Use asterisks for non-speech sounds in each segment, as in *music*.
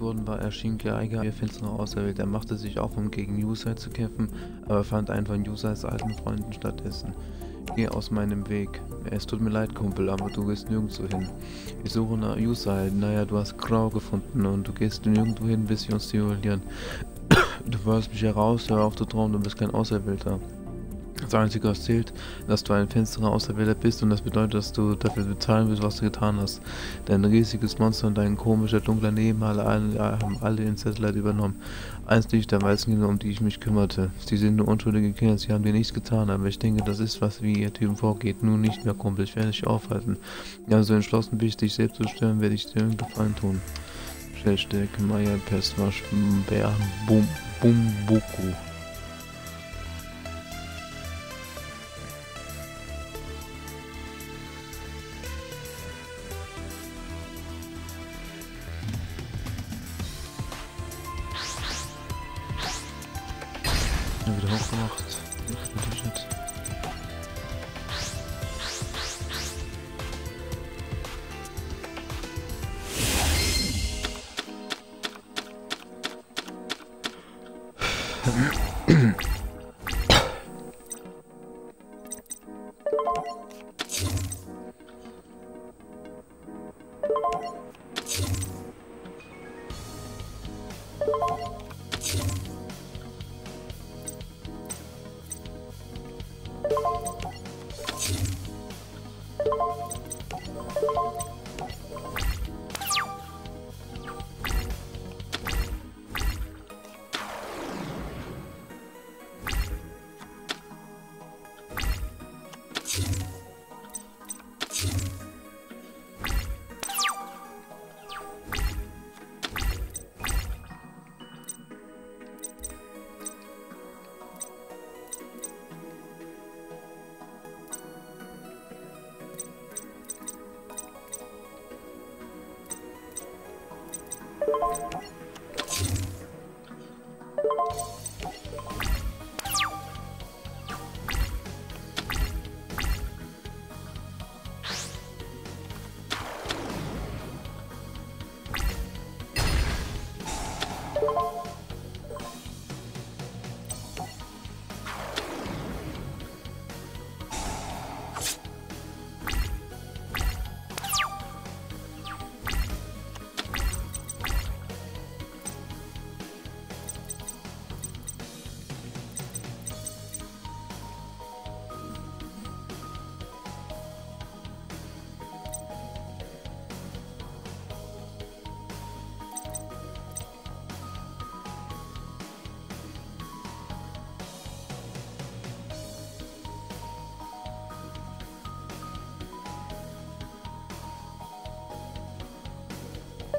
worden war, erschien Geiger, ihr finsterer Auserwählt. Er machte sich auf, um gegen Yusai zu kämpfen, aber fand einen von Yusais alten Freunden stattdessen. Geh aus meinem Weg. Es tut mir leid, Kumpel, aber du gehst nirgendwo hin. Ich suche nach Yusai. Naja, du hast Grau gefunden und du gehst nirgendwo hin, bis wir uns duellieren. *coughs* du wirst mich heraus, hör auf zu trauen, du bist kein Auserwählter. Das Einzige, was zählt, dass du ein finsterer Auserwähler bist und das bedeutet, dass du dafür bezahlen wirst, was du getan hast. Dein riesiges Monster und dein komischer, dunkler Nebenhalle haben alle in Satellite übernommen. Eins nicht der weißen Kinder, um die ich mich kümmerte. Sie sind nur unschuldige Kinder, sie haben dir nichts getan, aber ich denke, das ist, was wie ihr Typen vorgeht. Nun nicht mehr, Kumpel, ich werde dich aufhalten. Ja, so entschlossen bin ich, dich selbst zu stören, werde ich dir einen Gefallen tun. Shellsteck, Maya, Pestwasch, Bär, Наверху лохать. Лежит.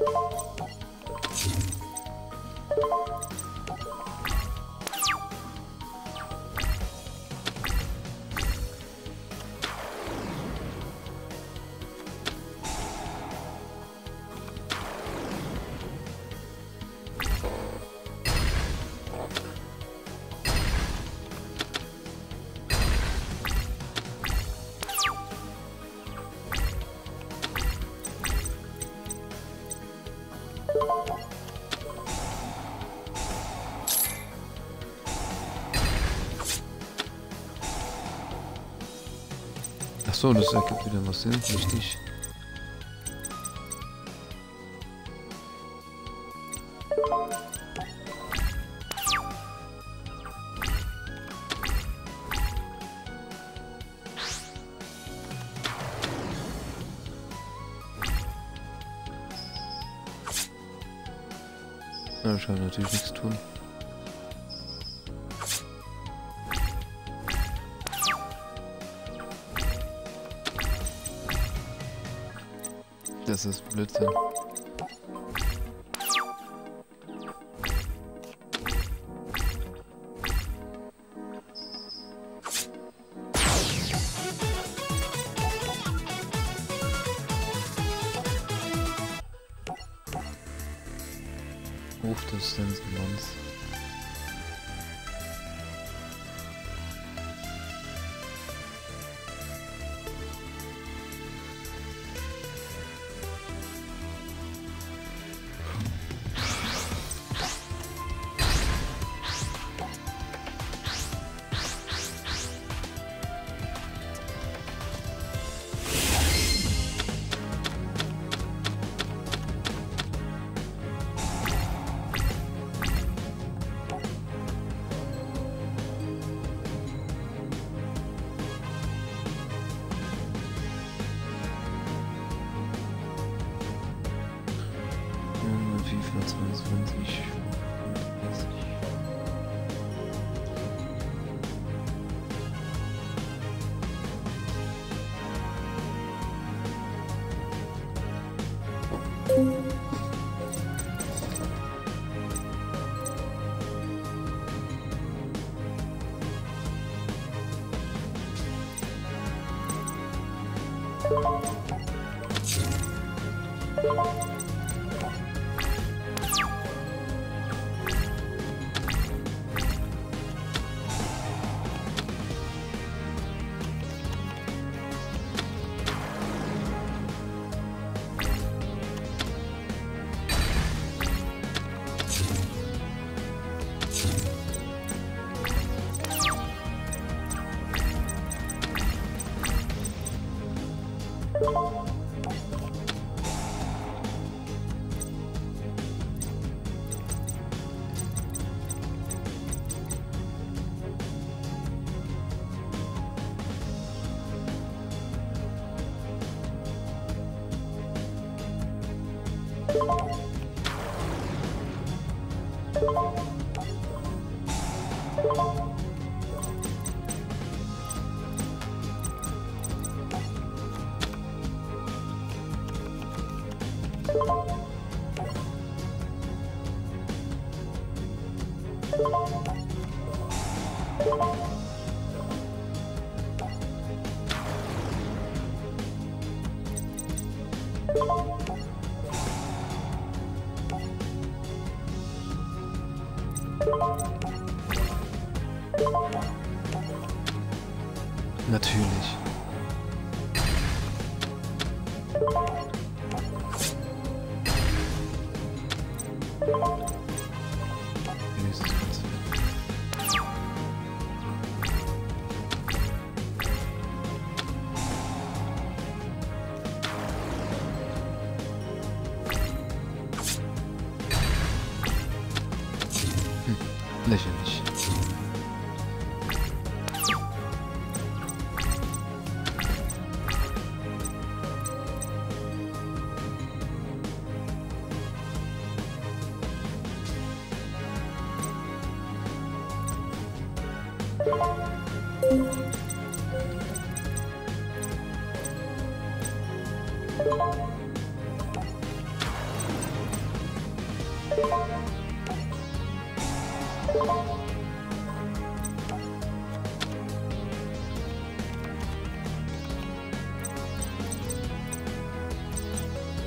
you Achso, das ergibt wieder was Sinn, richtig. Ja, ich kann natürlich nichts tun. Das ist Blödsinn. vierundzwanzig Bye. Natürlich. Nächstes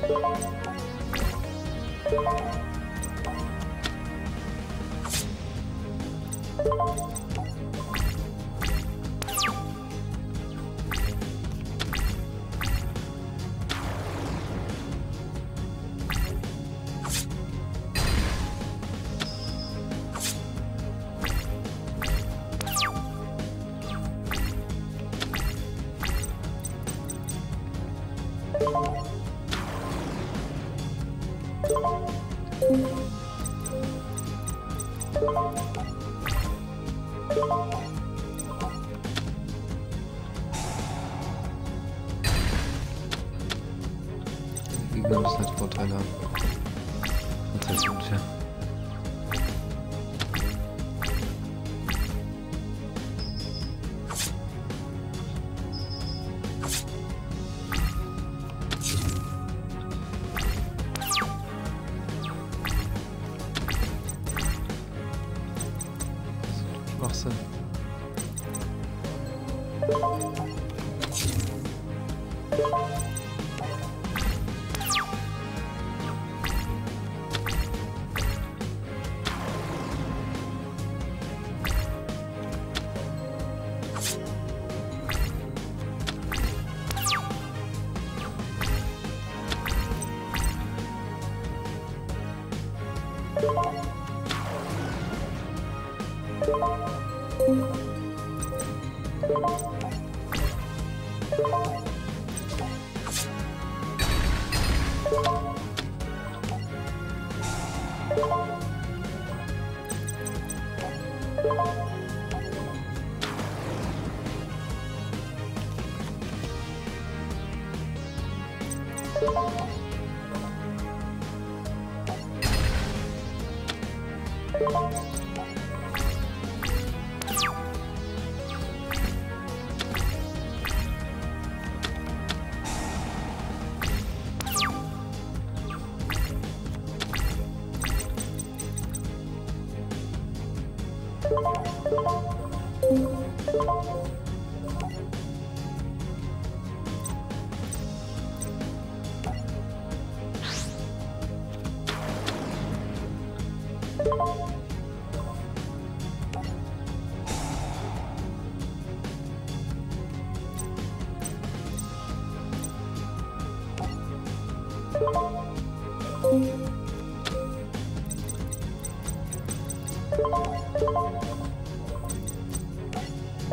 you. Thank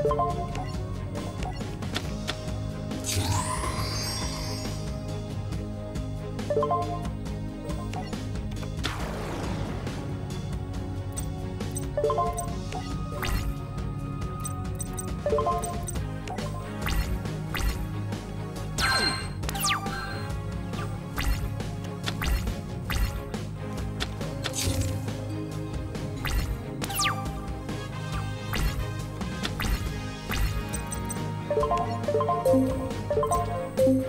you Thank you.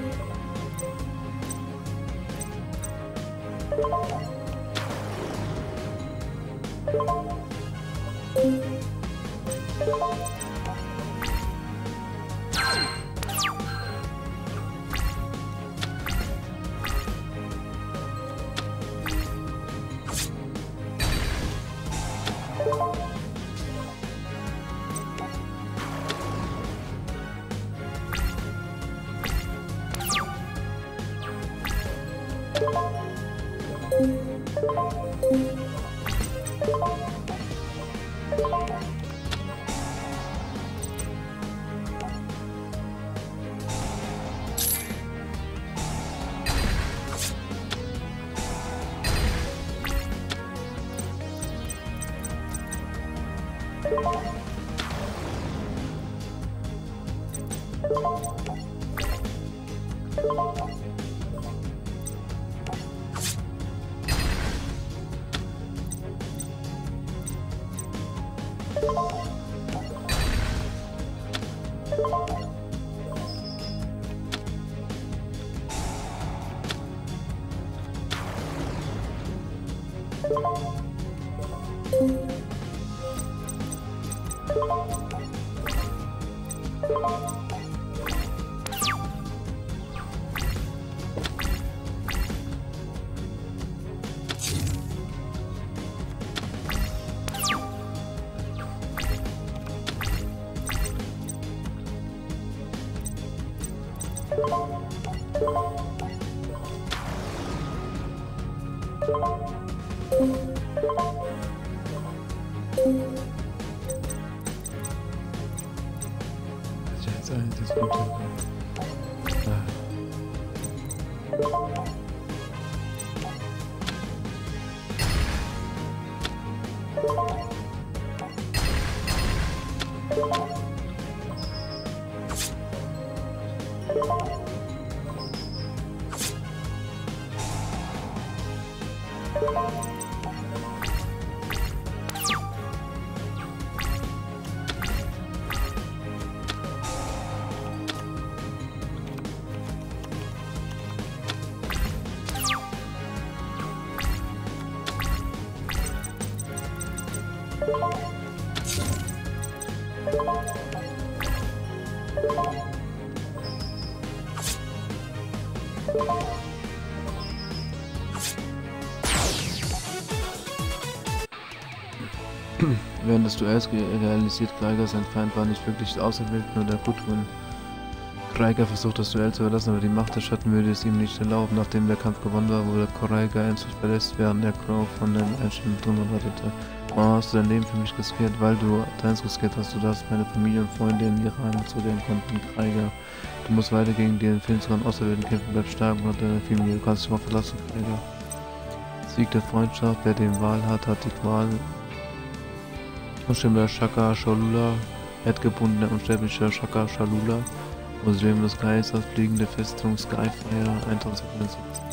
you Scientist, scientist, scientist. Ah. Uh, *clears throat* Während des Duells realisiert Greiger, sein Feind war nicht wirklich auserwählt, nur der Gudrun. Greiger versucht das Duell zu verlassen, aber die Macht der Schatten würde es ihm nicht erlauben. Nachdem der Kampf gewonnen war, wurde Greiger endlich verletzt, während der Crow von den Einstellungen rettete. Warum hast du dein Leben für mich riskiert? Weil du deins riskiert hast. Du darfst meine Familie und Freunde in ihre Heimat zurückkehren konnten. Greiger. Du musst weiter gegen den finsteren Auserwählten kämpfen. Bleib stark und deine Familie. Du kannst dich mal verlassen, Greiger. Sieg der Freundschaft. Wer den Wahl hat, hat die Qual. Unsterbender Shaka Shalula, erdgebundener unsterblicher Shaka Shalula, Museum des Geisters, fliegende Festung Skyfire 1270.